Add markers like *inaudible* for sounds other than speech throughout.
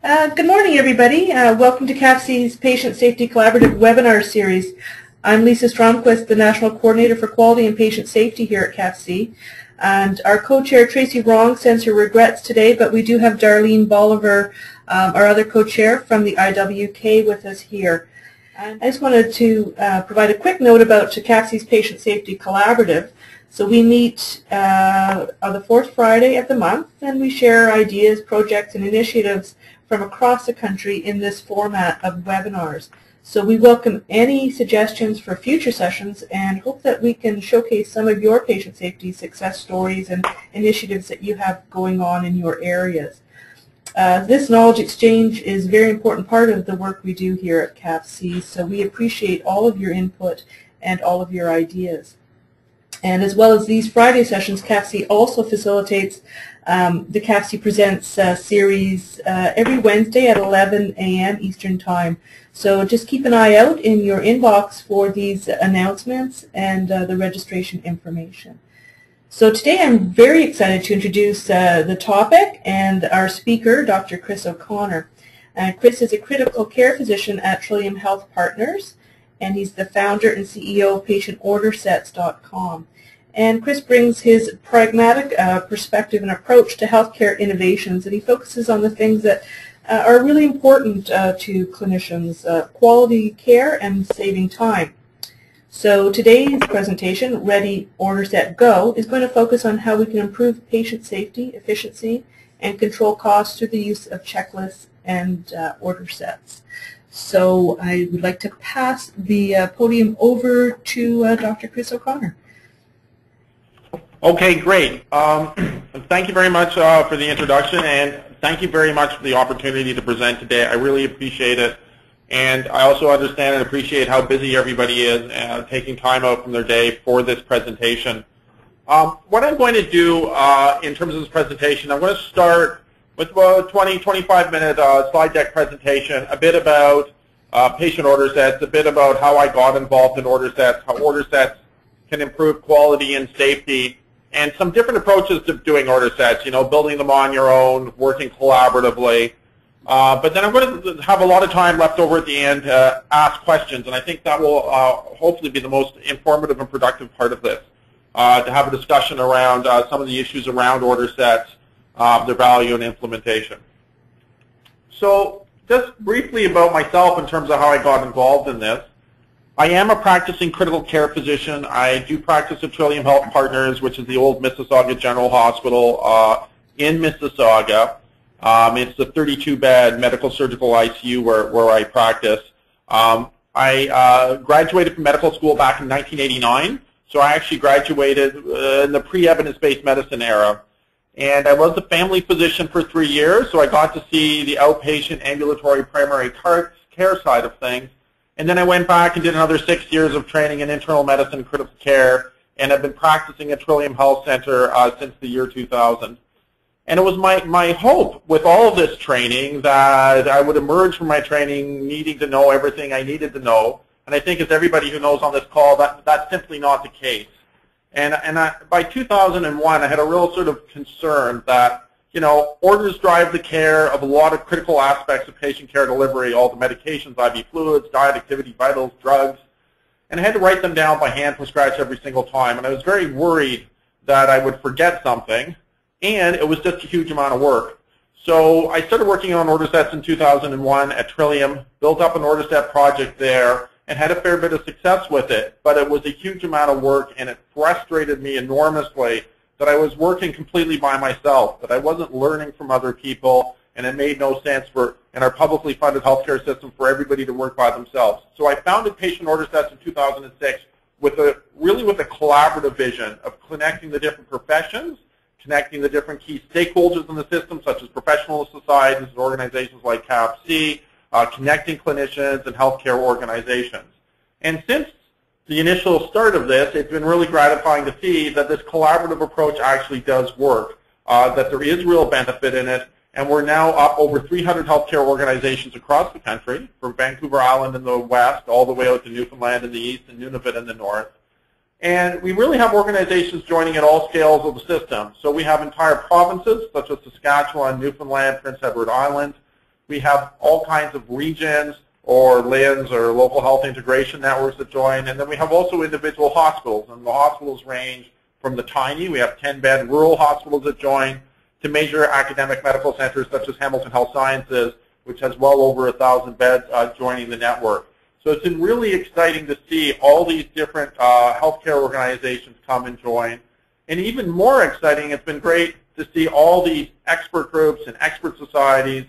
Uh, good morning, everybody. Uh, welcome to CAPC's Patient Safety Collaborative webinar series. I'm Lisa Stromquist, the National Coordinator for Quality and Patient Safety here at CAPC. And our co-chair, Tracy Wrong, sends her regrets today, but we do have Darlene Boliver, um, our other co-chair from the IWK with us here. And I just wanted to uh, provide a quick note about CAPC's Patient Safety Collaborative. So we meet uh, on the fourth Friday of the month, and we share ideas, projects, and initiatives from across the country in this format of webinars. So we welcome any suggestions for future sessions and hope that we can showcase some of your patient safety success stories and initiatives that you have going on in your areas. Uh, this knowledge exchange is a very important part of the work we do here at CAPC, so we appreciate all of your input and all of your ideas. And as well as these Friday sessions, CAPC also facilitates um, the CAPC Presents uh, series uh, every Wednesday at 11 a.m. Eastern Time. So just keep an eye out in your inbox for these announcements and uh, the registration information. So today I'm very excited to introduce uh, the topic and our speaker, Dr. Chris O'Connor. Uh, Chris is a critical care physician at Trillium Health Partners, and he's the founder and CEO of PatientOrderSets.com. And Chris brings his pragmatic uh, perspective and approach to healthcare innovations, and he focuses on the things that uh, are really important uh, to clinicians, uh, quality care and saving time. So today's presentation, Ready, Order, Set, Go, is going to focus on how we can improve patient safety, efficiency, and control costs through the use of checklists and uh, order sets. So I would like to pass the uh, podium over to Dr. Chris O'Connor. Okay, great. Um, *clears throat* thank you very much uh, for the introduction, and thank you very much for the opportunity to present today. I really appreciate it. And I also understand and appreciate how busy everybody is uh, taking time out from their day for this presentation. Um, what I'm going to do uh, in terms of this presentation, I'm going to start with a 20, 25 minute uh, slide deck presentation, a bit about uh, patient order sets, a bit about how I got involved in order sets, how order sets can improve quality and safety, and some different approaches to doing order sets, you know, building them on your own, working collaboratively. Uh, but then I'm going to have a lot of time left over at the end to ask questions, and I think that will uh, hopefully be the most informative and productive part of this, uh, to have a discussion around uh, some of the issues around order sets, uh, their value and implementation. So just briefly about myself in terms of how I got involved in this. I am a practicing critical care physician. I do practice at Trillium Health Partners, which is the old Mississauga General Hospital uh, in Mississauga. Um, it's the 32-bed medical surgical ICU where, where I practice. Um, I uh, graduated from medical school back in 1989, so I actually graduated uh, in the pre-evidence-based medicine era. And I was a family physician for three years, so I got to see the outpatient ambulatory primary care side of things. And then I went back and did another six years of training in internal medicine, critical care, and I've been practicing at Trillium Health Center uh, since the year 2000. And it was my, my hope with all of this training that I would emerge from my training needing to know everything I needed to know. And I think as everybody who knows on this call, that, that's simply not the case. And, and I, by 2001, I had a real sort of concern that you know, orders drive the care of a lot of critical aspects of patient care delivery, all the medications, IV fluids, diet, activity, vitals, drugs, and I had to write them down by hand from scratch every single time. And I was very worried that I would forget something, and it was just a huge amount of work. So I started working on order sets in 2001 at Trillium, built up an order set project there, and had a fair bit of success with it. But it was a huge amount of work, and it frustrated me enormously that I was working completely by myself, that I wasn't learning from other people, and it made no sense for in our publicly funded healthcare system for everybody to work by themselves. So I founded Patient Order Sets in 2006 with a really with a collaborative vision of connecting the different professions, connecting the different key stakeholders in the system, such as professional societies and organizations like CAPC, uh, connecting clinicians and healthcare organizations. And since the initial start of this, it's been really gratifying to see that this collaborative approach actually does work, uh, that there is real benefit in it, and we're now up over 300 healthcare organizations across the country, from Vancouver Island in the west all the way out to Newfoundland in the east and Nunavut in the north. And we really have organizations joining at all scales of the system. So we have entire provinces, such as Saskatchewan, Newfoundland, Prince Edward Island. We have all kinds of regions or LHINs or local health integration networks that join. And then we have also individual hospitals. And the hospitals range from the tiny, we have 10-bed rural hospitals that join, to major academic medical centers such as Hamilton Health Sciences, which has well over 1,000 beds uh, joining the network. So it's been really exciting to see all these different uh, healthcare organizations come and join. And even more exciting, it's been great to see all these expert groups and expert societies,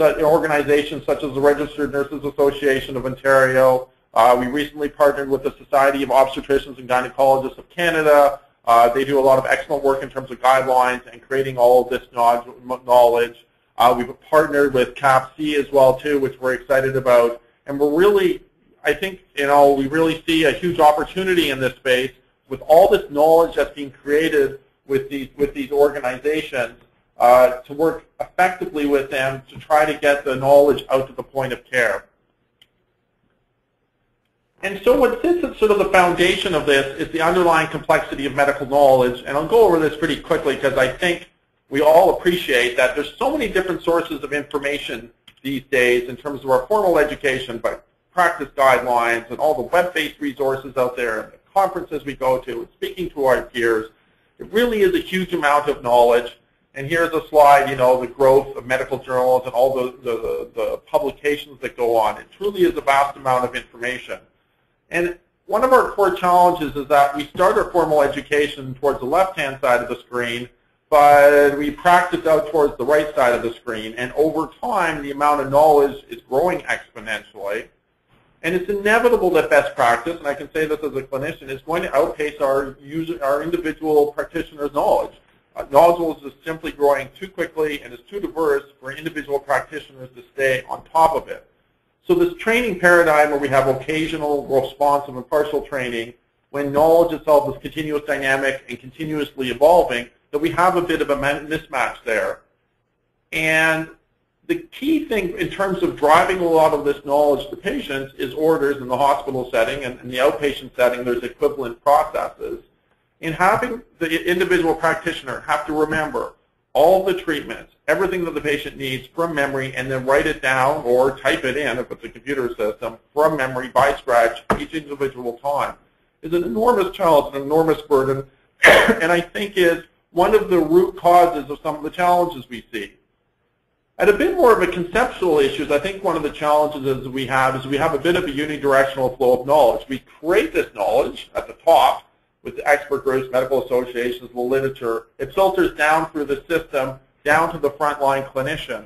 organizations such as the Registered Nurses Association of Ontario. Uh, we recently partnered with the Society of Obstetricians and Gynecologists of Canada. Uh, they do a lot of excellent work in terms of guidelines and creating all of this knowledge. Uh, we've partnered with CAPC as well too, which we're excited about. And we're really, I think, you know, we really see a huge opportunity in this space with all this knowledge that's being created with these with these organizations uh, to work effectively with them to try to get the knowledge out to the point of care. And so what sits at sort of the foundation of this is the underlying complexity of medical knowledge. And I'll go over this pretty quickly because I think we all appreciate that there's so many different sources of information these days in terms of our formal education, but practice guidelines and all the web-based resources out there and the conferences we go to and speaking to our peers. It really is a huge amount of knowledge. And here's a slide, you know, the growth of medical journals and all the, the, the publications that go on. It truly is a vast amount of information. And one of our core challenges is that we start our formal education towards the left-hand side of the screen, but we practice out towards the right side of the screen. And over time, the amount of knowledge is growing exponentially. And it's inevitable that best practice, and I can say this as a clinician, is going to outpace our, user, our individual practitioner's knowledge. Uh, knowledge is simply growing too quickly and is too diverse for individual practitioners to stay on top of it. So this training paradigm where we have occasional, responsive, and partial training, when knowledge itself is continuous dynamic and continuously evolving, that we have a bit of a mismatch there. And the key thing in terms of driving a lot of this knowledge to patients is orders in the hospital setting and in the outpatient setting there's equivalent processes. In having the individual practitioner have to remember all the treatments, everything that the patient needs from memory, and then write it down or type it in if it's a computer system from memory by scratch each individual time is an enormous challenge, an enormous burden, *coughs* and I think is one of the root causes of some of the challenges we see. At a bit more of a conceptual issues, I think one of the challenges we have is we have a bit of a unidirectional flow of knowledge. We create this knowledge at the top, with the expert groups, medical associations, the literature. It filters down through the system, down to the frontline clinician.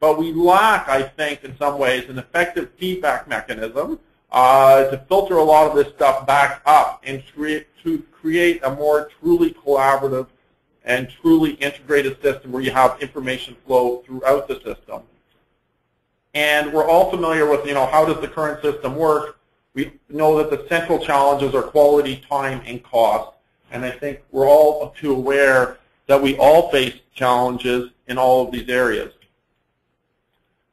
But we lack, I think, in some ways, an effective feedback mechanism uh, to filter a lot of this stuff back up and create, to create a more truly collaborative and truly integrated system where you have information flow throughout the system. And we're all familiar with, you know, how does the current system work? We know that the central challenges are quality, time, and cost. And I think we're all too aware that we all face challenges in all of these areas.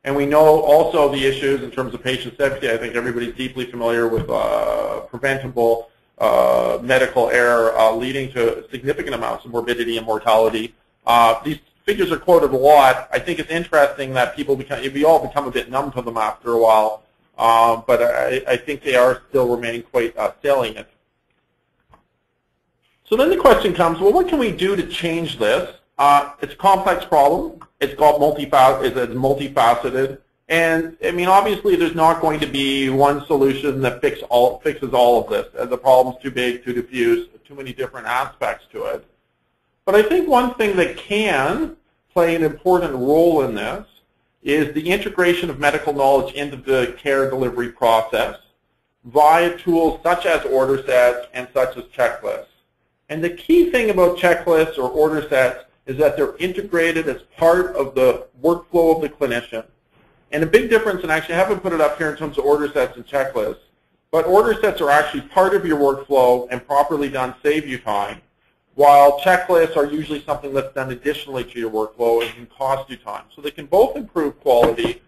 And we know also the issues in terms of patient safety. I think everybody's deeply familiar with uh, preventable uh, medical error uh, leading to significant amounts of morbidity and mortality. Uh, these figures are quoted a lot. I think it's interesting that people become, we all become a bit numb to them after a while. Um, but I, I, think they are still remaining quite uh, salient. So then the question comes, well, what can we do to change this? Uh, it's a complex problem. It's got multifaceted. It's multifaceted. And I mean, obviously, there's not going to be one solution that fix all, fixes all of this. The problem's too big, too diffuse, too many different aspects to it. But I think one thing that can play an important role in this is the integration of medical knowledge into the care delivery process via tools such as order sets and such as checklists. And the key thing about checklists or order sets is that they're integrated as part of the workflow of the clinician. And a big difference, and actually I haven't put it up here in terms of order sets and checklists, but order sets are actually part of your workflow and properly done save you time while checklists are usually something that's done additionally to your workflow and can cost you time. So they can both improve quality,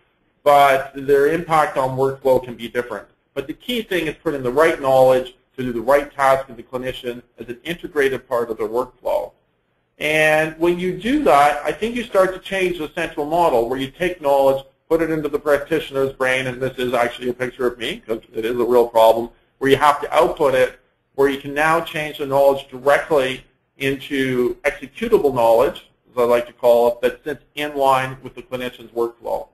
but their impact on workflow can be different. But the key thing is putting the right knowledge to do the right task of the clinician as an integrated part of their workflow. And when you do that, I think you start to change the central model where you take knowledge, put it into the practitioner's brain, and this is actually a picture of me because it is a real problem, where you have to output it, where you can now change the knowledge directly into executable knowledge, as I like to call it, that sits in line with the clinician's workflow.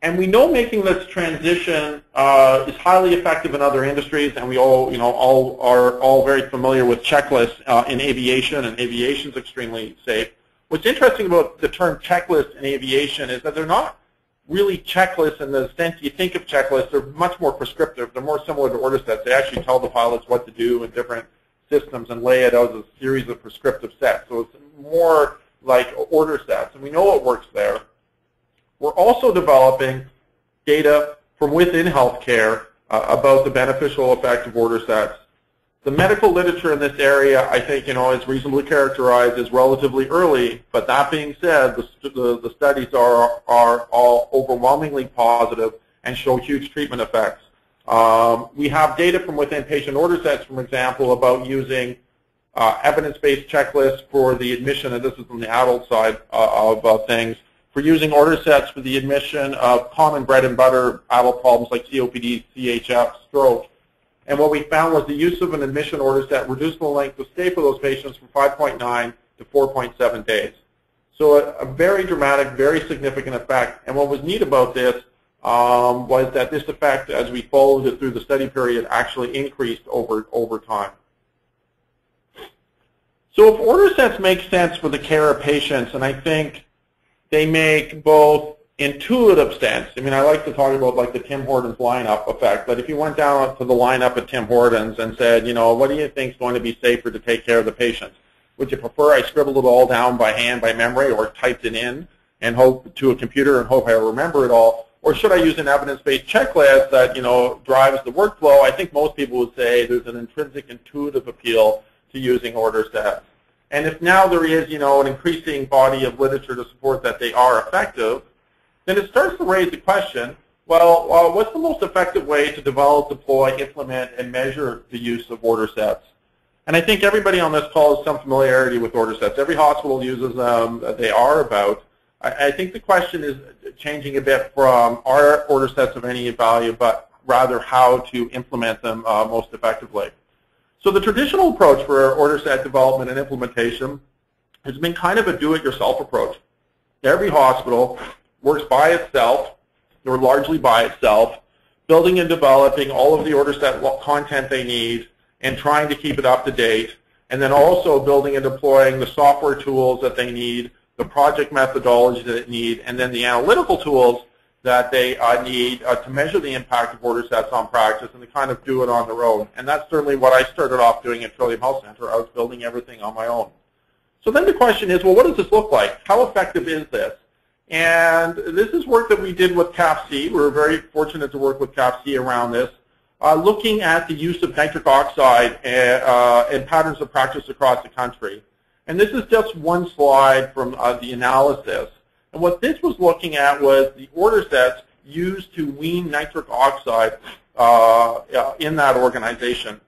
And we know making this transition uh, is highly effective in other industries, and we all, you know, all are all very familiar with checklists uh, in aviation, and aviation is extremely safe. What's interesting about the term checklist in aviation is that they're not really checklists in the sense you think of checklists. They're much more prescriptive. They're more similar to order sets. They actually tell the pilots what to do in different systems and lay it out as a series of prescriptive sets. So it's more like order sets, and we know what works there. We're also developing data from within healthcare uh, about the beneficial effect of order sets. The medical literature in this area, I think, you know, is reasonably characterized as relatively early. But that being said, the, the, the studies are are all overwhelmingly positive and show huge treatment effects. Um, we have data from within patient order sets, for example, about using uh, evidence-based checklists for the admission, and this is on the adult side uh, of uh, things, for using order sets for the admission of common bread and butter adult problems like COPD, CHF, stroke. And what we found was the use of an admission order set reduced the length of stay for those patients from 5.9 to 4.7 days. So a, a, very dramatic, very significant effect. And what was neat about this um, was that this effect, as we followed it through the study period, actually increased over, over time. So if order sets make sense for the care of patients, and I think they make both intuitive sense. I mean, I like to talk about like the Tim Hortons lineup effect, but if you went down to the lineup at Tim Hortons and said, you know, what do you think is going to be safer to take care of the patients? Would you prefer I scribbled it all down by hand, by memory, or typed it in and hope to a computer and hope I remember it all? Or should I use an evidence-based checklist that, you know, drives the workflow? I think most people would say there's an intrinsic intuitive appeal to using order sets. And if now there is, you know, an increasing body of literature to support that they are effective, then it starts to raise the question, well, uh, what's the most effective way to develop, deploy, implement, and measure the use of order sets? And I think everybody on this call has some familiarity with order sets. Every hospital uses them. They are about. I, think the question is changing a bit from are order sets of any value, but rather how to implement them uh, most effectively. So the traditional approach for order set development and implementation has been kind of a do-it-yourself approach. Every hospital works by itself, or largely by itself, building and developing all of the order set content they need and trying to keep it up to date, and then also building and deploying the software tools that they need, the project methodology that they need, and then the analytical tools that they uh, need uh, to measure the impact of order sets on practice and to kind of do it on their own. And that's certainly what I started off doing at Trillium Health Center. I was building everything on my own. So then the question is, well, what does this look like? How effective is this? And this is work that we did with CAPC. We were very fortunate to work with CAPC around this, uh, looking at the use of nitric oxide and, uh, and, patterns of practice across the country. And this is just one slide from uh, the analysis. And what this was looking at was the order sets used to wean nitric oxide uh, in that organization.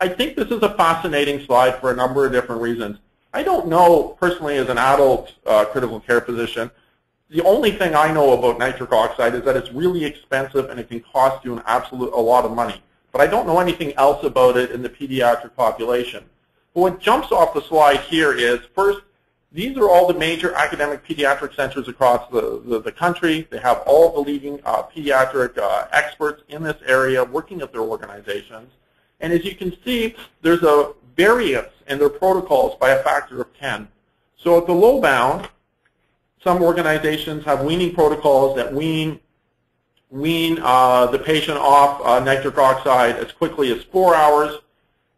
I think this is a fascinating slide for a number of different reasons. I don't know personally as an adult uh, critical care physician, the only thing I know about nitric oxide is that it's really expensive and it can cost you an absolute a lot of money. But I don't know anything else about it in the pediatric population. What jumps off the slide here is, first, these are all the major academic pediatric centers across the, the, the country. They have all the leading uh, pediatric uh, experts in this area working at their organizations. And as you can see, there's a variance in their protocols by a factor of 10. So at the low bound, some organizations have weaning protocols that wean wean uh, the patient off uh, nitric oxide as quickly as four hours.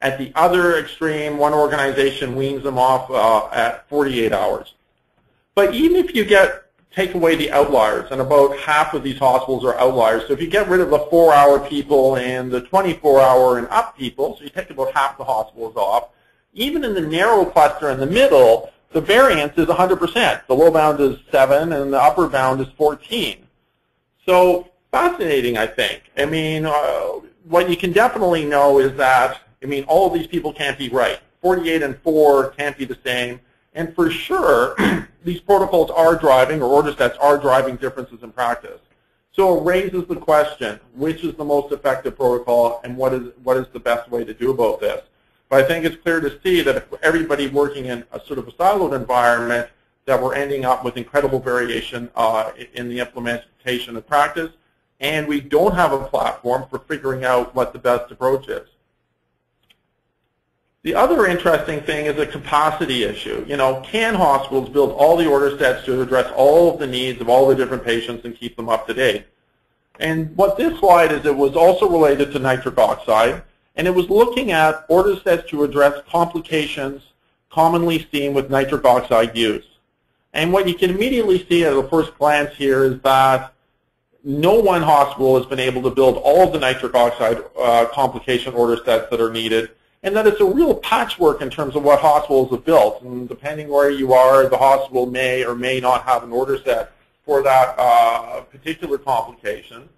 At the other extreme, one organization weans them off uh, at 48 hours. But even if you get take away the outliers, and about half of these hospitals are outliers. So if you get rid of the four-hour people and the 24-hour and up people, so you take about half the hospitals off, even in the narrow cluster in the middle, the variance is 100%. The low bound is 7 and the upper bound is 14. So fascinating, I think. I mean, uh, what you can definitely know is that I mean, all of these people can't be right. 48 and 4 can't be the same. And for sure, *clears throat* these protocols are driving, or order sets are driving differences in practice. So it raises the question, which is the most effective protocol and what is, what is the best way to do about this? But I think it's clear to see that if everybody working in a sort of a siloed environment, that we're ending up with incredible variation uh, in the implementation of practice, and we don't have a platform for figuring out what the best approach is. The other interesting thing is a capacity issue. You know, can hospitals build all the order sets to address all of the needs of all the different patients and keep them up to date? And what this slide is, it was also related to nitric oxide, and it was looking at order sets to address complications commonly seen with nitric oxide use. And what you can immediately see at a first glance here is that no one hospital has been able to build all of the nitric oxide uh, complication order sets that are needed and that it's a real patchwork in terms of what hospitals have built. And depending where you are, the hospital may or may not have an order set for that uh, particular complication.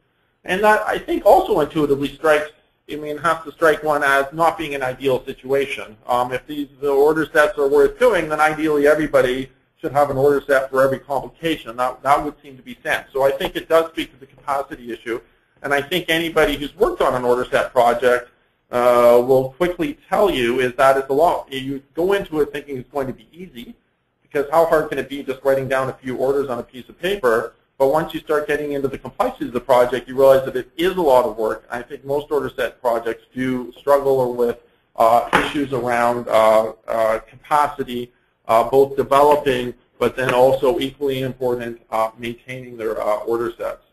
And that, I think, also intuitively strikes, I mean, has to strike one as not being an ideal situation. Um, if these the order sets are worth doing, then ideally everybody should have an order set for every complication. That, that would seem to be sent. So I think it does speak to the capacity issue. And I think anybody who's worked on an order set project uh, will quickly tell you is that it's a lot. You go into it thinking it's going to be easy, because how hard can it be just writing down a few orders on a piece of paper? But once you start getting into the complexities of the project, you realize that it is a lot of work. I think most order set projects do struggle with uh, issues around uh, uh, capacity, uh, both developing, but then also equally important, uh, maintaining their uh, order sets.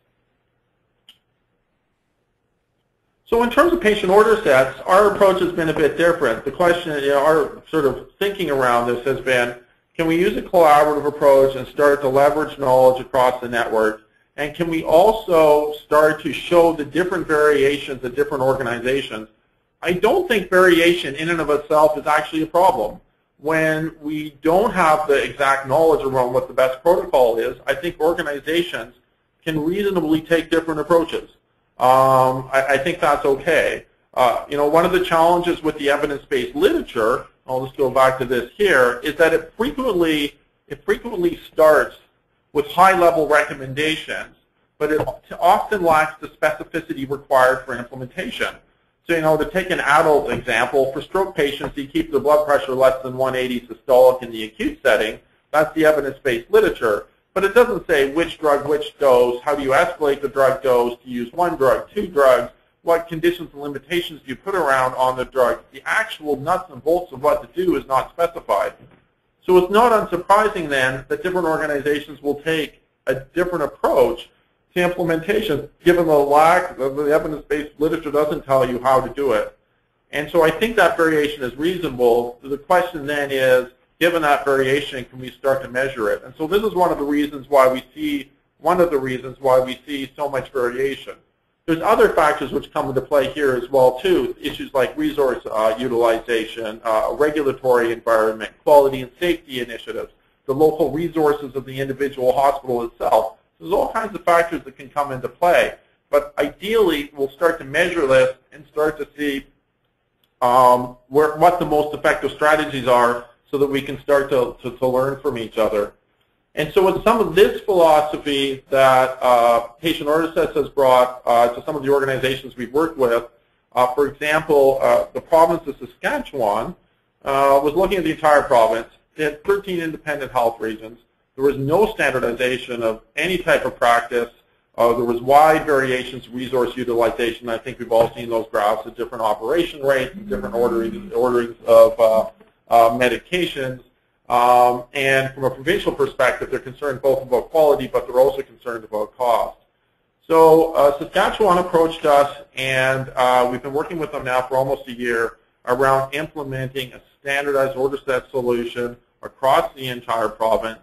So in terms of patient order sets, our approach has been a bit different. The question, you know, our sort of thinking around this has been, can we use a collaborative approach and start to leverage knowledge across the network? And can we also start to show the different variations of different organizations? I don't think variation in and of itself is actually a problem. When we don't have the exact knowledge around what the best protocol is, I think organizations can reasonably take different approaches um, I, I, think that's okay. Uh, you know, one of the challenges with the evidence-based literature, I'll just go back to this here, is that it frequently it frequently starts with high-level recommendations, but it often lacks the specificity required for implementation. So, you know, to take an adult example, for stroke patients, you keep their blood pressure less than 180 systolic in the acute setting. That's the evidence-based literature. But it doesn't say which drug, which dose, how do you escalate the drug dose to use one drug, two drugs, what conditions and limitations do you put around on the drug. The actual nuts and bolts of what to do is not specified. So it's not unsurprising then that different organizations will take a different approach to implementation, given the lack of the evidence-based literature doesn't tell you how to do it. And so I think that variation is reasonable. The question then is, given that variation, can we start to measure it? And so this is one of the reasons why we see, one of the reasons why we see so much variation. There's other factors which come into play here as well too, issues like resource uh, utilization, uh, regulatory environment, quality and safety initiatives, the local resources of the individual hospital itself. There's all kinds of factors that can come into play. But ideally, we'll start to measure this and start to see um, where, what the most effective strategies are so that we can start to, to, to learn from each other. And so with some of this philosophy that uh, Patient Sets has brought uh, to some of the organizations we've worked with, uh, for example, uh, the province of Saskatchewan uh, was looking at the entire province. It had 13 independent health regions. There was no standardization of any type of practice. Uh, there was wide variations resource utilization. I think we've all seen those graphs of different operation rates, different ordering, orderings of uh, medications. Um, and from a provincial perspective, they're concerned both about quality, but they're also concerned about cost. So uh, Saskatchewan approached us, and uh, we've been working with them now for almost a year around implementing a standardized order set solution across the entire province.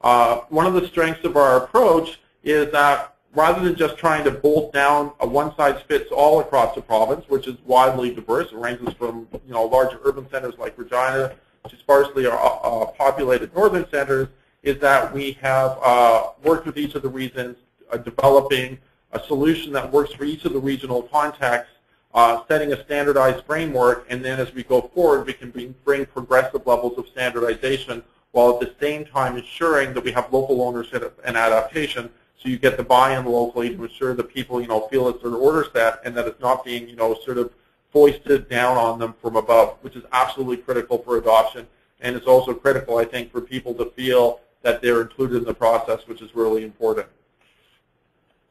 Uh, one of the strengths of our approach is that rather than just trying to bolt down a one-size-fits-all across the province, which is widely diverse, it ranges from you know larger urban centers like Regina to sparsely uh, uh, populated northern centers, is that we have uh, worked with each of the regions, uh, developing a solution that works for each of the regional contexts, uh, setting a standardized framework, and then as we go forward, we can bring, bring progressive levels of standardization while at the same time ensuring that we have local ownership and adaptation so you get the buy-in locally to ensure that people, you know, feel it's their order set and that it's not being, you know, sort of foisted down on them from above, which is absolutely critical for adoption. And it's also critical, I think, for people to feel that they're included in the process, which is really important.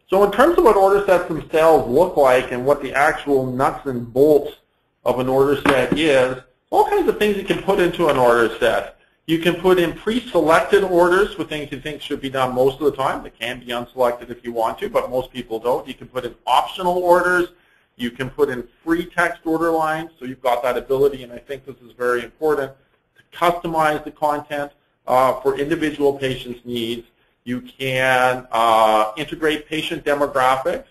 So in terms of what order sets themselves look like and what the actual nuts and bolts of an order set is, all kinds of things you can put into an order set. You can put in pre-selected orders for things you think should be done most of the time. They can be unselected if you want to, but most people don't. You can put in optional orders. You can put in free text order lines, so you've got that ability, and I think this is very important, to customize the content uh, for individual patients' needs. You can uh, integrate patient demographics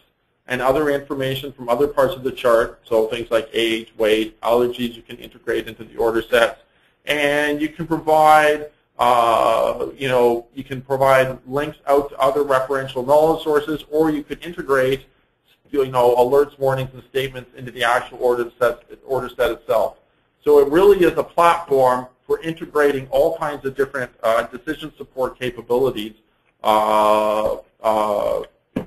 and other information from other parts of the chart, so things like age, weight, allergies you can integrate into the order sets and you can provide, uh, you know, you can provide links out to other referential knowledge sources, or you could integrate, you know, alerts, warnings, and statements into the actual order set, order set itself. So it really is a platform for integrating all kinds of different uh, decision support capabilities uh, uh,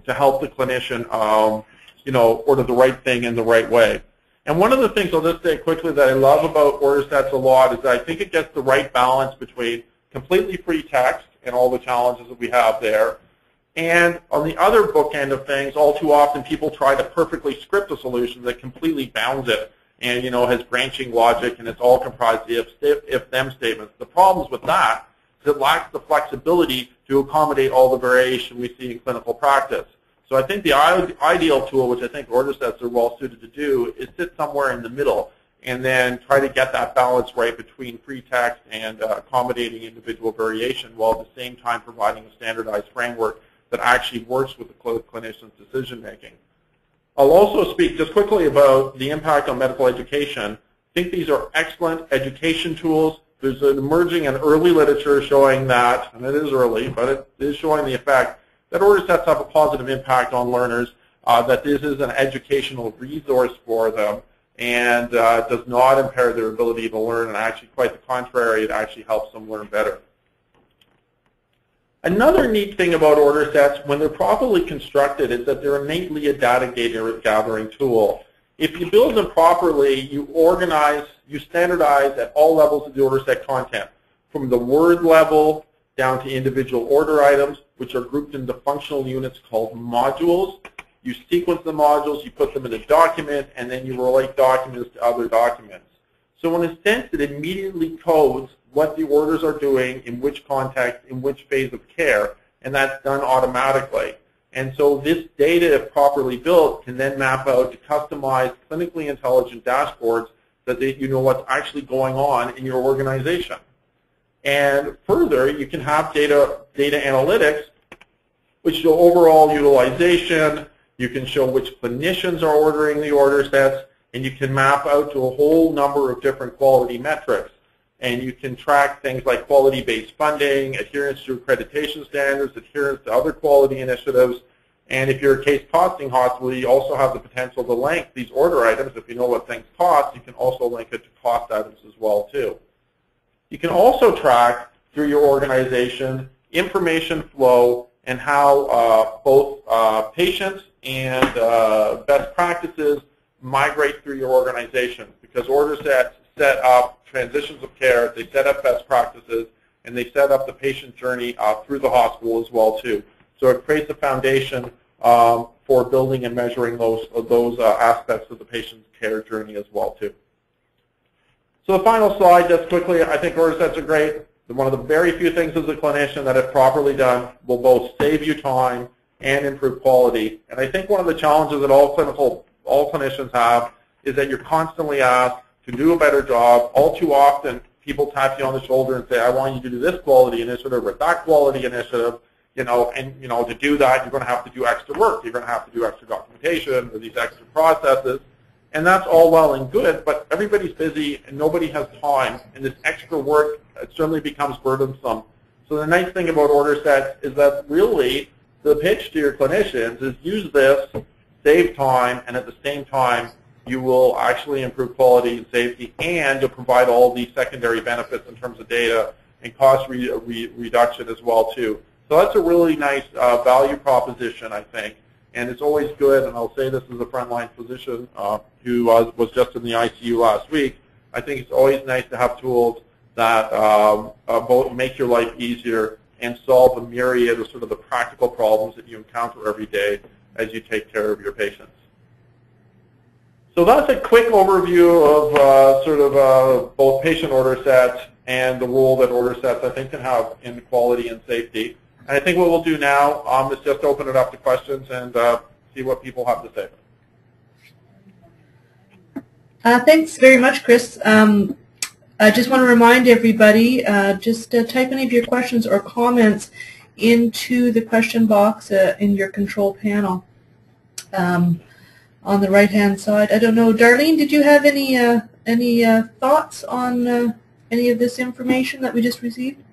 to help the clinician, um, you know, order the right thing in the right way. And one of the things I'll just say quickly that I love about order sets a lot is that I think it gets the right balance between completely free text and all the challenges that we have there. And on the other bookend of things, all too often people try to perfectly script a solution that completely bounds it and you know has branching logic and it's all comprised of if, if them statements. The problems with that is it lacks the flexibility to accommodate all the variation we see in clinical practice. So I think the ideal tool, which I think order sets are well suited to do, is sit somewhere in the middle and then try to get that balance right between free text and uh, accommodating individual variation while at the same time providing a standardized framework that actually works with the clinician's decision making. I'll also speak just quickly about the impact on medical education. I think these are excellent education tools. There's an emerging and early literature showing that, and it is early, but it is showing the effect that order sets have a positive impact on learners, uh, that this is an educational resource for them, and uh, does not impair their ability to learn, and actually quite the contrary, it actually helps them learn better. Another neat thing about order sets, when they're properly constructed, is that they're innately a data gathering tool. If you build them properly, you organize, you standardize at all levels of the order set content, from the word level down to individual order items, which are grouped into functional units called modules. You sequence the modules, you put them in a document, and then you relate documents to other documents. So in a sense, it immediately codes what the orders are doing, in which context, in which phase of care, and that's done automatically. And so this data, if properly built, can then map out to customized, clinically intelligent dashboards so that you know what's actually going on in your organization. And further, you can have data, data analytics, which show overall utilization. You can show which clinicians are ordering the order sets, and you can map out to a whole number of different quality metrics. And you can track things like quality-based funding, adherence to accreditation standards, adherence to other quality initiatives. And if you're a case costing hospital, you also have the potential to link these order items. If you know what things cost, you can also link it to cost items. You can also track through your organization information flow and how uh, both uh, patients and uh, best practices migrate through your organization because order sets set up transitions of care, they set up best practices, and they set up the patient journey uh, through the hospital as well too. So it creates a foundation um, for building and measuring those, those uh, aspects of the patient's care journey as well too. So the final slide, just quickly, I think order sets are great. One of the very few things as a clinician that if properly done will both save you time and improve quality. And I think one of the challenges that all clinical, all clinicians have is that you're constantly asked to do a better job. All too often, people tap you on the shoulder and say, I want you to do this quality initiative or that quality initiative, you know, and, you know, to do that, you're going to have to do extra work. You're going to have to do extra documentation or these extra processes. And that's all well and good, but everybody's busy and nobody has time, and this extra work certainly becomes burdensome. So the nice thing about order sets is that really the pitch to your clinicians is use this, save time, and at the same time you will actually improve quality and safety, and you'll provide all these secondary benefits in terms of data and cost re re reduction as well too. So that's a really nice uh, value proposition, I think. And it's always good, and I'll say this as a frontline physician uh, who was, was just in the ICU last week, I think it's always nice to have tools that um, uh, both make your life easier and solve a myriad of sort of the practical problems that you encounter every day as you take care of your patients. So that's a quick overview of uh, sort of uh, both patient order sets and the role that order sets I think can have in quality and safety. I think what we'll do now um, is just open it up to questions and uh, see what people have to say. Uh, thanks very much, Chris. Um, I just want to remind everybody, uh, just uh, type any of your questions or comments into the question box uh, in your control panel. Um, on the right-hand side. I don't know, Darlene, did you have any uh, any thoughts on any of this information that we just received?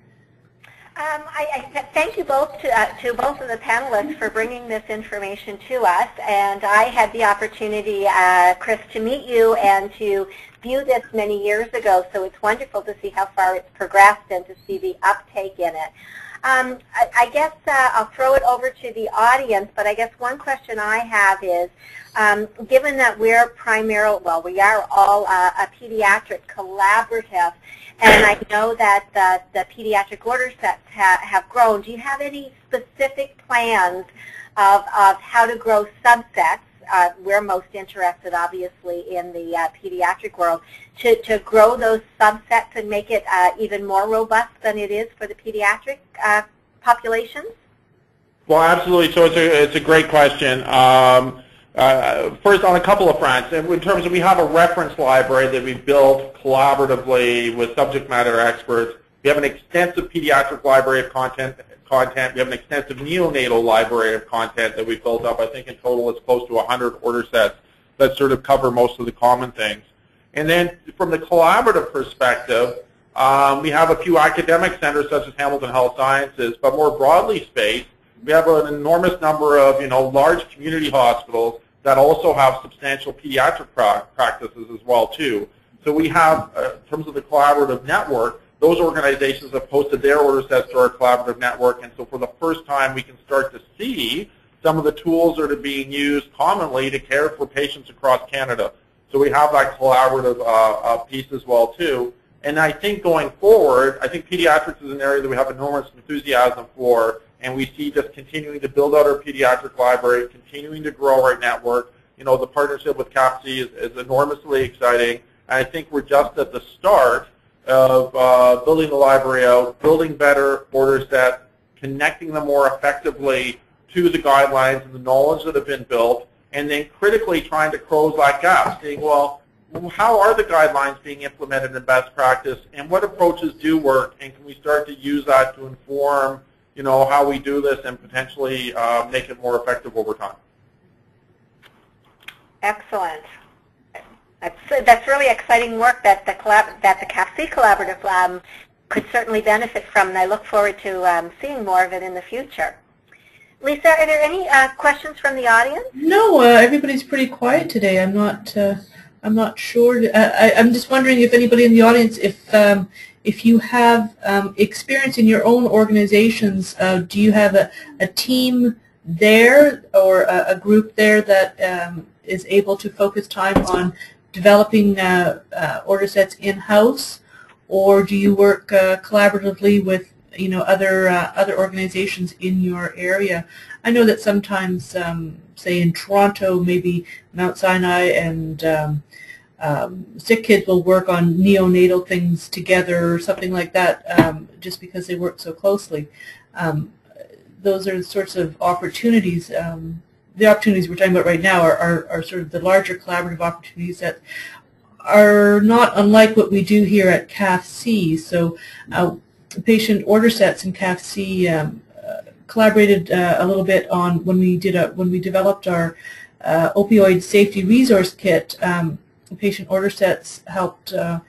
Um, I, I, thank you both to, uh, to both of the panelists for bringing this information to us. And I had the opportunity, uh, Chris, to meet you and to view this many years ago. So it's wonderful to see how far it's progressed and to see the uptake in it. Um, I, I, guess uh, I'll throw it over to the audience, but I guess one question I have is, um, given that we're primarily, well, we are all uh, a pediatric collaborative, and I know that the, the pediatric order sets ha have grown, do you have any specific plans of, of how to grow subsets uh, we're most interested, obviously, in the uh, pediatric world, to, to grow those subsets and make it uh, even more robust than it is for the pediatric uh, populations? Well, absolutely. So it's a, it's a great question. Um, uh, first, on a couple of fronts, in terms of we have a reference library that we built collaboratively with subject matter experts. We have an extensive pediatric library of content content. We have an extensive neonatal library of content that we've built up. I think in total it's close to 100 order sets that sort of cover most of the common things. And then from the collaborative perspective, um, we have a few academic centers such as Hamilton Health Sciences, but more broadly spaced, we have an enormous number of you know large community hospitals that also have substantial pediatric pra practices as well too. So we have, uh, in terms of the collaborative network, those organizations have posted their order sets to our collaborative network, and so for the first time we can start to see some of the tools that are being used commonly to care for patients across Canada. So we have that collaborative uh, uh, piece as well too. And I think going forward, I think pediatrics is an area that we have enormous enthusiasm for, and we see just continuing to build out our pediatric library, continuing to grow our network. You know, the partnership with CAPC is, is enormously exciting, and I think we're just at the start of uh, building the library out, building better order sets, connecting them more effectively to the guidelines and the knowledge that have been built, and then critically trying to close that gap, saying, well, how are the guidelines being implemented in best practice, and what approaches do work, and can we start to use that to inform, you know, how we do this and potentially uh, make it more effective over time? Excellent. That's, that's really exciting work that the, collab, that the CAPC Collaborative um, could certainly benefit from, and I look forward to um, seeing more of it in the future. Lisa, are there any uh, questions from the audience? No, uh, everybody's pretty quiet today. I'm not. Uh, I'm not sure. Uh, I, am just wondering if anybody in the audience, if um, if you have um, experience in your own organizations, uh, do you have a, a team there or a, a group there that um, is able to focus time on developing uh, uh, order sets in-house, or do you work uh, collaboratively with you know other uh, other organizations in your area? I know that sometimes, um, say in Toronto, maybe Mount Sinai and um, um, SickKids will work on neonatal things together or something like that, um, just because they work so closely. Um, those are the sorts of opportunities um, the opportunities we're talking about right now are, are, are sort of the larger collaborative opportunities that are not unlike what we do here at CAPC. So uh, patient order sets in CAPC um, uh, collaborated uh, a little bit on when we did a, when we developed our uh, opioid safety resource kit. Um, patient order sets helped uh,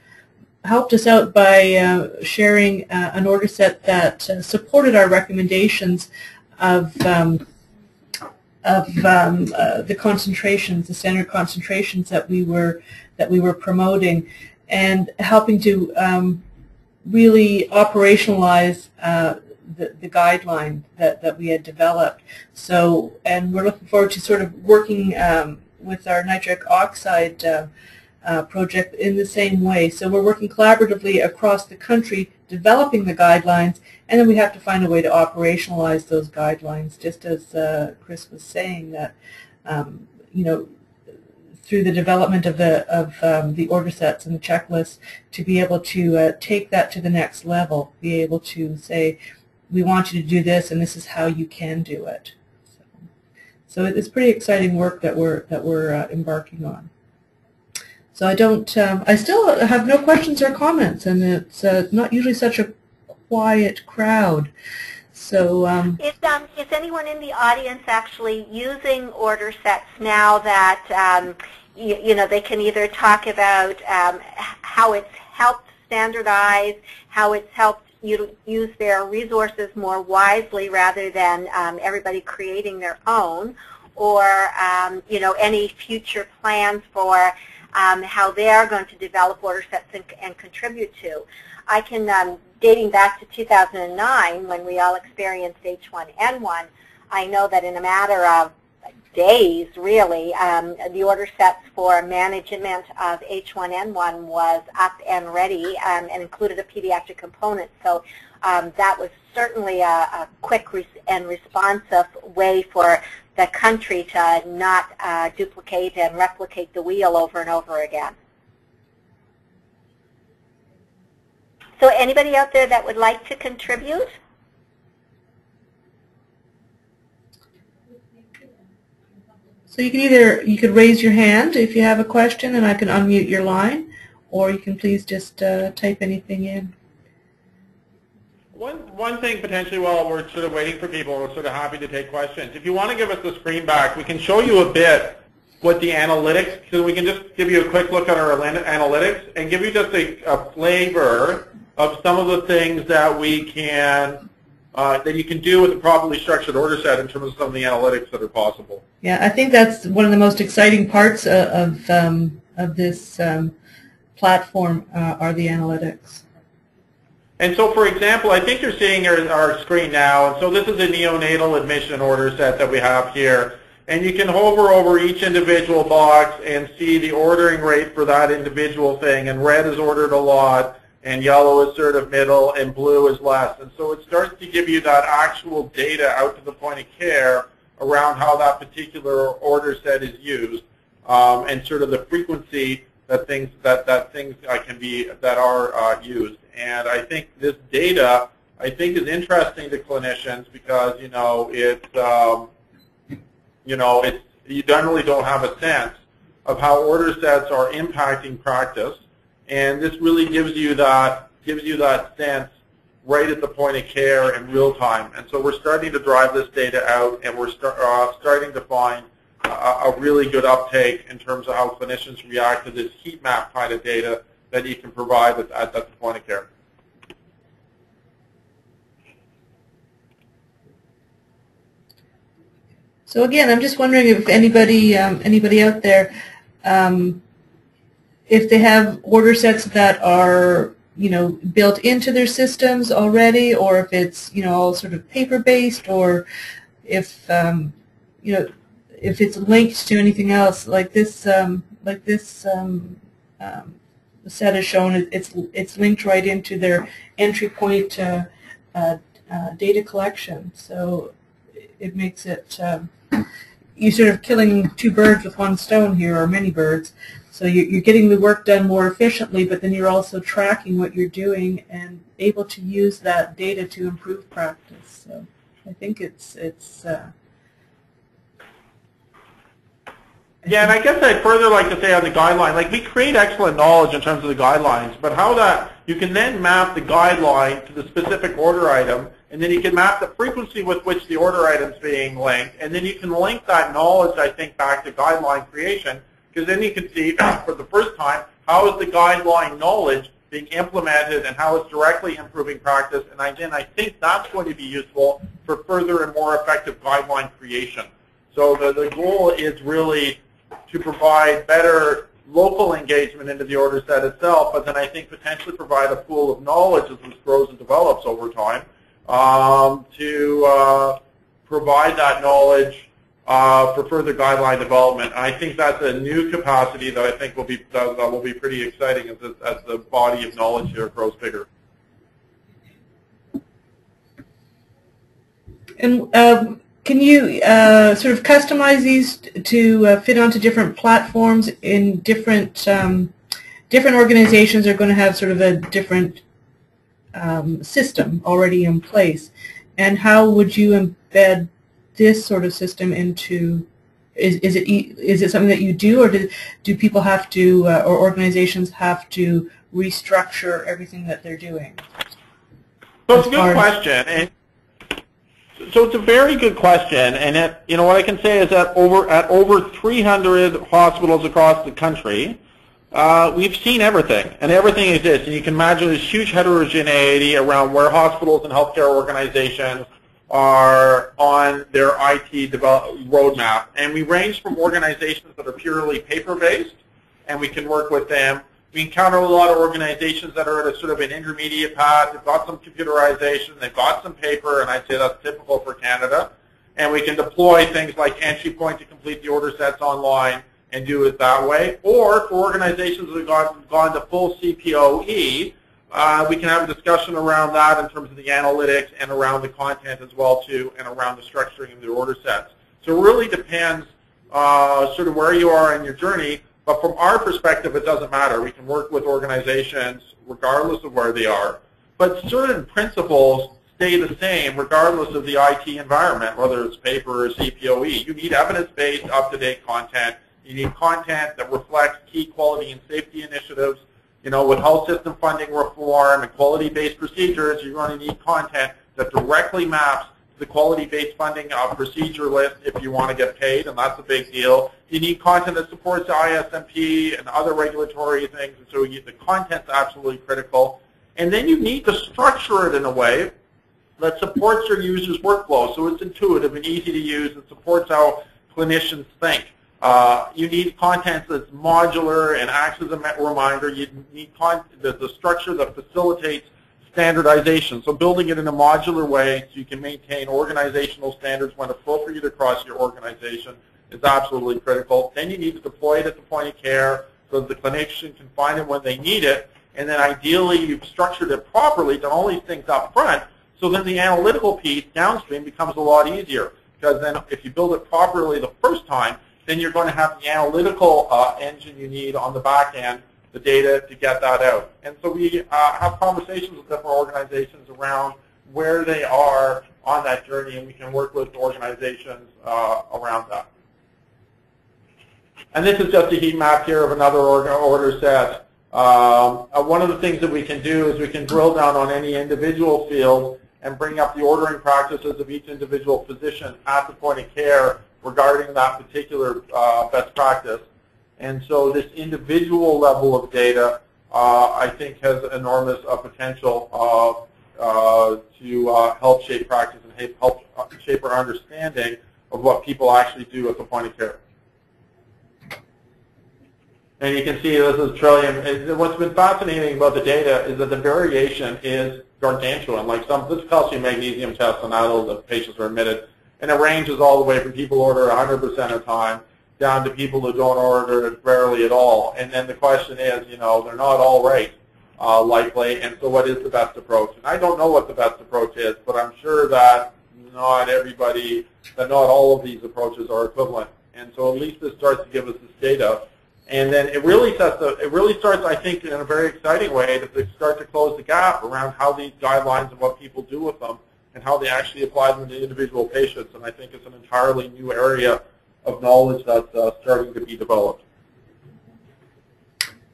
helped us out by uh, sharing an order set that supported our recommendations of um, of um, uh, the concentrations, the standard concentrations that we were that we were promoting, and helping to um, really operationalize uh, the, the guideline that, that we had developed. So, and we're looking forward to sort of working um, with our nitric oxide uh, project in the same way. So we're working collaboratively across the country developing the guidelines and then we have to find a way to operationalize those guidelines just as uh, Chris was saying that um, you know through the development of the of um, the order sets and the checklists to be able to uh, take that to the next level, be able to say, we want you to do this, and this is how you can do it. So, so it's pretty exciting work that we're that we're uh, embarking on. So I don't, um, I still have no questions or comments, and it's uh, not usually such a quiet crowd. So um, is, um, is anyone in the audience actually using order sets now that um, you, you, know they can either talk about um, how it's helped standardize, how it's helped you use their resources more wisely rather than um, everybody creating their own, or um, you know any future plans for how they are going to develop order sets and, and contribute to. I can dating back to 2009 when we all experienced H1N1, I know that in a matter of days, really, um, the order sets for management of H1N1 was up and ready um, and included a pediatric component. So um, that was certainly a, a quick res and responsive way for the country to not uh, duplicate and replicate the wheel over and over again. So anybody out there that would like to contribute? So you can either, you could raise your hand if you have a question and I can unmute your line, or you can please just uh, type anything in. One, one thing potentially while we're sort of waiting for people, we're sort of happy to take questions. If you want to give us the screen back, we can show you a bit what the analytics, so we can just give you a quick look at our analytics and give you just a, a flavor of some of the things that we can uh, that you can do with a properly structured order set in terms of some of the analytics that are possible. Yeah, I think that's one of the most exciting parts of of, um, of this um, platform uh, are the analytics. And so, for example, I think you're seeing our, our screen now. And so this is a neonatal admission order set that we have here. And you can hover over each individual box and see the ordering rate for that individual thing. And red is ordered a lot and yellow is sort of middle, and blue is less. And so it starts to give you that actual data out to the point of care around how that particular order set is used, um, and sort of the frequency that things that that things uh, can be that are uh, used. And I think this data, I think, is interesting to clinicians because you know it, um, you know, it's you generally don't have a sense of how order sets are impacting practice and this really gives you that gives you that sense right at the point of care in real time. And so we're starting to drive this data out, and we're start, uh, starting to find a, really good uptake in terms of how clinicians react to this heat map kind of data that you can provide at, at the point of care. So again, I'm just wondering if anybody um, anybody out there um, if they have order sets that are you know built into their systems already, or if it's you know all sort of paper based, or if um, you know if it's linked to anything else like this um, like this um, um, set is shown, it's it's linked right into their entry point uh, uh, uh, data collection. So it makes it um, you sort of killing two birds with one stone here, or many birds. So you're getting the work done more efficiently, but then you're also tracking what you're doing and able to use that data to improve practice. So I think it's it's. Uh, yeah, and I guess I'd further like to say on the guideline, like we create excellent knowledge in terms of the guidelines, but how that you can then map the guideline to the specific order item, and then you can map the frequency with which the order item is being linked, and then you can link that knowledge, I think, back to guideline creation because then you can see *clears throat* for the first time how is the guideline knowledge being implemented and how it's directly improving practice. And again, I think that's going to be useful for further and more effective guideline creation. So the, the goal is really to provide better local engagement into the order set itself, but then I think potentially provide a pool of knowledge as this grows and develops over time um, to uh, provide that knowledge uh, for further guideline development. And I think that's a new capacity that I think will be that, that will be pretty exciting as, the, as the body of knowledge here grows bigger. And um, can you uh, sort of customize these to uh, fit onto different platforms in different um, different organizations are going to have sort of a different um, system already in place. And how would you embed this sort of system into is, is it is it something that you do or do, do people have to uh, or organizations have to restructure everything that they're doing? So it's a good question. So it's a very good question, and it, you know what I can say is that over at over 300 hospitals across the country, uh, we've seen everything, and everything exists. And you can imagine this huge heterogeneity around where hospitals and healthcare organizations are on their IT develop, roadmap. And we range from organizations that are purely paper-based, and we can work with them we encounter a lot of organizations that are at a sort of an intermediate path. They've got some computerization, they've got some paper, and I'd say that's typical for Canada. And we can deploy things like entry point to complete the order sets online and do it that way. Or for organizations that have gone, gone to full CPOE, uh, we can have a discussion around that in terms of the analytics and around the content as well too, and around the structuring of the order sets. So it really depends uh, sort of where you are in your journey. But from our perspective, it doesn't matter. We can work with organizations regardless of where they are. But certain principles stay the same regardless of the IT environment, whether it's paper or CPOE. You need evidence-based, up-to-date content. You need content that reflects key quality and safety initiatives. You know, with health system funding reform and quality-based procedures, you're going to need content that directly maps the quality-based funding uh, procedure list if you want to get paid, and that's a big deal. You need content that supports ISMP and other regulatory things, and so you, the content's absolutely critical. And then you need to structure it in a way that supports your user's workflow, so it's intuitive and easy to use and supports how clinicians think. Uh, you need content that's modular and acts as a reminder. You need the, the structure that facilitates standardization. So building it in a modular way so you can maintain organizational standards when appropriate across your organization is absolutely critical. Then you need to deploy it at the point of care so that the clinician can find it when they need it. And then ideally you've structured it properly, all these things up front, so then the analytical piece downstream becomes a lot easier. Because then if you build it properly the first time, then you're going to have the analytical uh, engine you need on the back end the data to get that out. And so we uh, have conversations with different organizations around where they are on that journey, and we can work with organizations uh, around that. And this is just a heat map here of another order, set. Um, uh, one of the things that we can do is we can drill down on any individual field and bring up the ordering practices of each individual physician at the point of care regarding that particular uh, best practice. And so this individual level of data, uh, I think, has enormous uh, potential uh, uh, to uh, help shape practice and help shape our understanding of what people actually do at the point of care. And you can see this is Trillium. What's been fascinating about the data is that the variation is gargantuan. Like some, this calcium magnesium test on adult the patients are admitted, and it ranges all the way from people order 100% of the time down to people who don't order it rarely at all. And then the question is, you know, they're not all right, uh, likely, and so what is the best approach? And I don't know what the best approach is, but I'm sure that not everybody, that not all of these approaches are equivalent. And so at least this starts to give us this data. And then it really sets the, it really starts, I think, in a very exciting way to start to close the gap around how these guidelines and what people do with them and how they actually apply them to individual patients. And I think it's an entirely new area of knowledge that's uh, starting to be developed.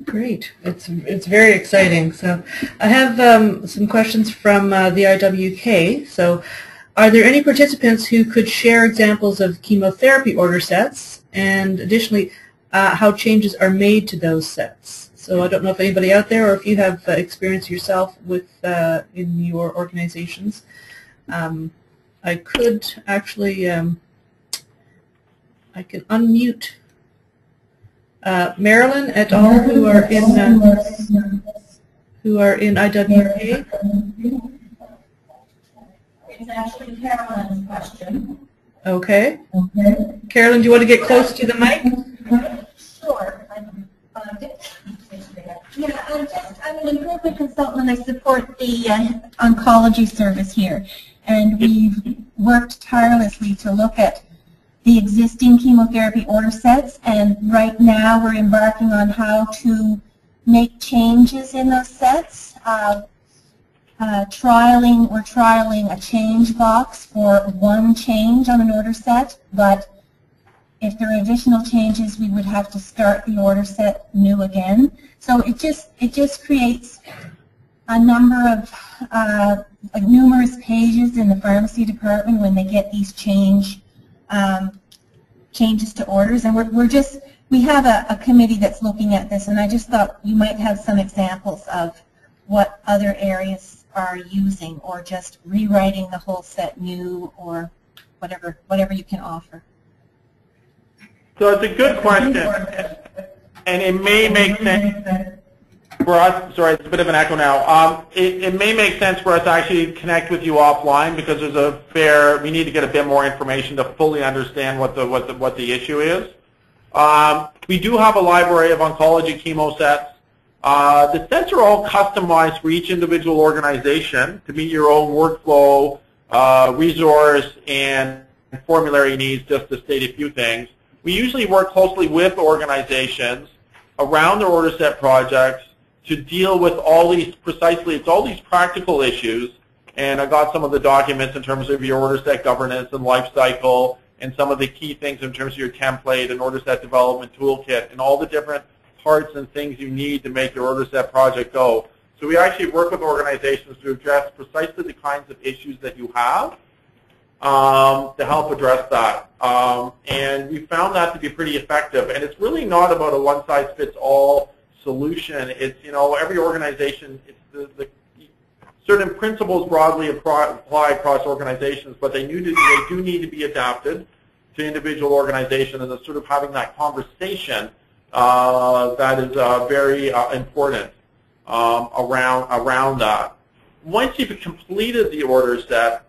Great. It's it's very exciting. So I have um, some questions from uh, the IWK. So are there any participants who could share examples of chemotherapy order sets and additionally uh, how changes are made to those sets? So I don't know if anybody out there or if you have uh, experience yourself with uh, in your organizations. Um, I could actually um, I can unmute uh, Marilyn et al., who are in uh, who are in IWK. It's actually Carolyn's question. Okay. Okay. Carolyn, do you want to get close to the mic? Sure. I'm, uh, Yeah, I'm just, I'm an improvement consultant and I support the uh, oncology service here. And we've worked tirelessly to look at the existing chemotherapy order sets and right now we're embarking on how to make changes in those sets. Uh, uh, trialing, we're trialing a change box for one change on an order set, but if there are additional changes, we would have to start the order set new again. So it just it just creates a number of uh, numerous pages in the pharmacy department when they get these change um, changes to orders, and we're we're just we have a, a committee that's looking at this, and I just thought you might have some examples of what other areas are using or just rewriting the whole set new or whatever whatever you can offer. So it's a good question, and it may make sense for us. Sorry, it's a bit of an echo now. Um, it, it may make sense for us to actually connect with you offline because there's a fair. We need to get a bit more information to fully understand what the what the what the issue is. Um, we do have a library of oncology chemo sets. Uh, the sets are all customized for each individual organization to meet your own workflow, uh, resource, and formulary needs, just to state a few things. We usually work closely with organizations around their order set projects to deal with all these, precisely, it's all these practical issues, and I got some of the documents in terms of your order set governance and life cycle, and some of the key things in terms of your template and order set development toolkit, and all the different parts and things you need to make your order set project go. So we actually work with organizations to address precisely the kinds of issues that you have um, to help address that. Um, and we found that to be pretty effective. And it's really not about a one-size-fits-all solution. It's, you know, every organization, it's the, the certain principles broadly apply across organizations, but they, to, they do need to be adapted to individual organizations and sort of having that conversation uh, that is uh, very uh, important um, around around that. Once you've completed the order set,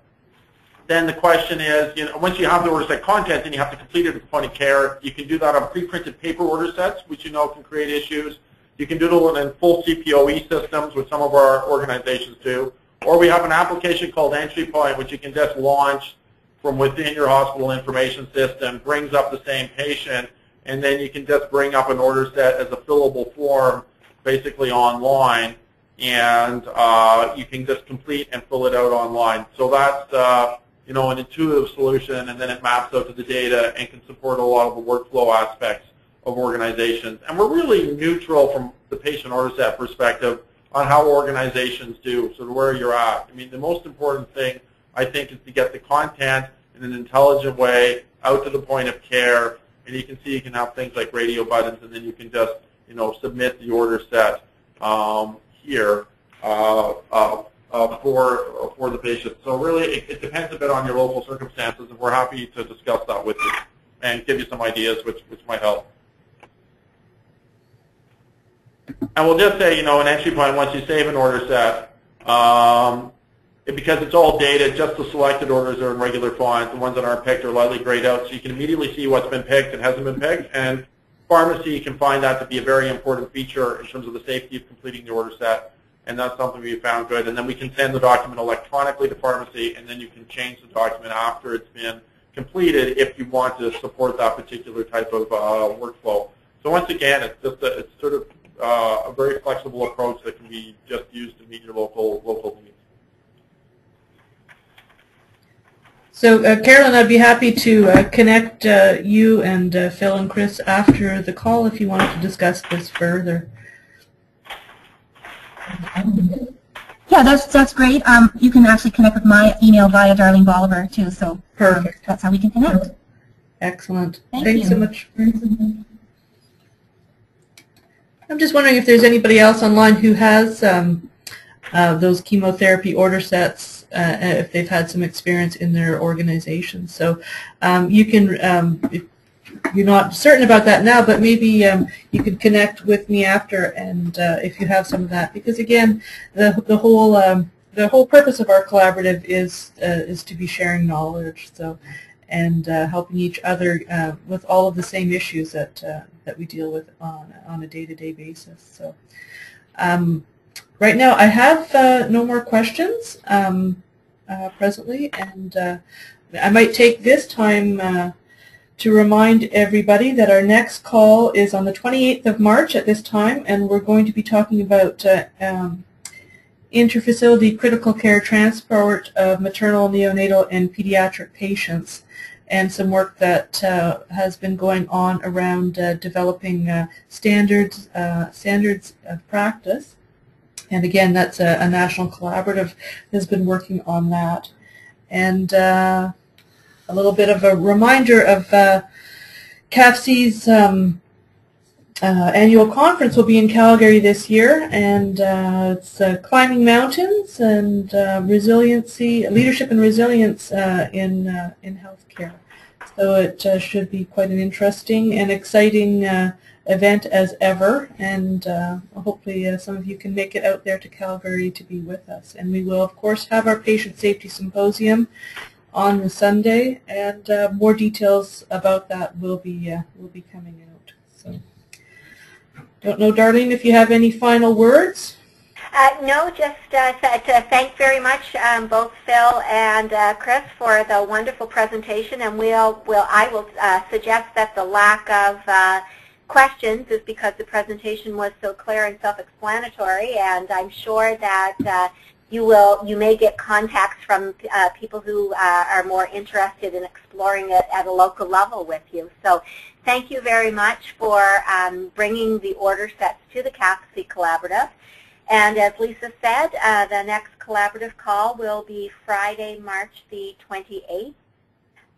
then the question is, you know, once you have the order set content, then you have to complete it at the point of care. You can do that on pre-printed paper order sets, which you know can create issues. You can do it in full CPOE systems, which some of our organizations do. Or we have an application called Entry Point, which you can just launch from within your hospital information system, brings up the same patient, and then you can just bring up an order set as a fillable form basically online and uh, you can just complete and fill it out online. So that's uh, you know an intuitive solution and then it maps out to the data and can support a lot of the workflow aspects of organizations. And we're really neutral from the patient order set perspective on how organizations do, sort of where you're at. I mean, the most important thing, I think, is to get the content in an intelligent way out to the point of care and you can see you can have things like radio buttons, and then you can just you know submit the order set um, here uh, uh, uh, for for the patient. So really, it, it, depends a bit on your local circumstances, and we're happy to discuss that with you and give you some ideas which which might help. And we'll just say, you know, an entry point once you save an order set, um, because it's all data, just the selected orders are in regular font. The ones that aren't picked are lightly grayed out, so you can immediately see what's been picked and hasn't been picked. And pharmacy can find that to be a very important feature in terms of the safety of completing the order set, and that's something we found good. And then we can send the document electronically to pharmacy, and then you can change the document after it's been completed if you want to support that particular type of uh, workflow. So once again, it's just a, it's sort of uh, a very flexible approach that can be just used to meet your local local needs. So, uh, Carolyn, I'd be happy to uh, connect uh, you and uh, Phil and Chris after the call if you wanted to discuss this further. Yeah, that's that's great. Um, you can actually connect with my email via Darlene Boliver too. So um, perfect. Um, that's how we can connect. Excellent. Thank Thanks you. so much. I'm just wondering if there's anybody else online who has um, uh, those chemotherapy order sets uh, if they've had some experience in their organization. So um, you can, um, you're not certain about that now, but maybe um, you could connect with me after, and uh, if you have some of that, because again, the the whole um, the whole purpose of our collaborative is uh, is to be sharing knowledge, so and uh, helping each other uh, with all of the same issues that uh, that we deal with on on a day-to-day basis. So. Um, right now, I have uh, no more questions um, uh, presently, and uh, I might take this time to remind everybody that our next call is on the 28th of March at this time, and we're going to be talking about um, interfacility critical care transport of maternal, neonatal, and pediatric patients and some work that uh, has been going on around uh, developing uh, standards, uh, standards of practice. And again, that's a, a, national collaborative has been working on that. And uh, a little bit of a reminder of uh, CAPC's um, uh, annual conference will be in Calgary this year, and it's climbing mountains and resiliency, leadership and resilience in in healthcare. So it uh, should be quite an interesting and exciting uh, event as ever, and uh, hopefully some of you can make it out there to Calgary to be with us. And we will, of course, have our patient safety symposium on the Sunday, and more details about that will be will be coming out. So. Don't know, Darlene, if you have any final words? Uh, no, just uh, to thank very much um, both Phil and uh, Chris for the wonderful presentation, and we'll, we'll I will uh, suggest that the lack of uh, questions is because the presentation was so clear and self-explanatory, and I'm sure that uh, you will you may get contacts from people who are more interested in exploring it at a local level with you. So Thank you very much for um, bringing the order sets to the CAPC Collaborative. And as Lisa said, uh, the next collaborative call will be Friday, March the 28th,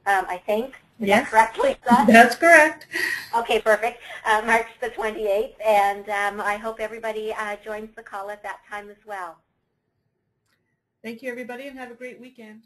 um, I think. Is yes. that correct, Lisa? *laughs* That's correct. Okay, perfect. Uh, March the 28th. And um, I hope everybody uh, joins the call at that time as well. Thank you, everybody, and have a great weekend.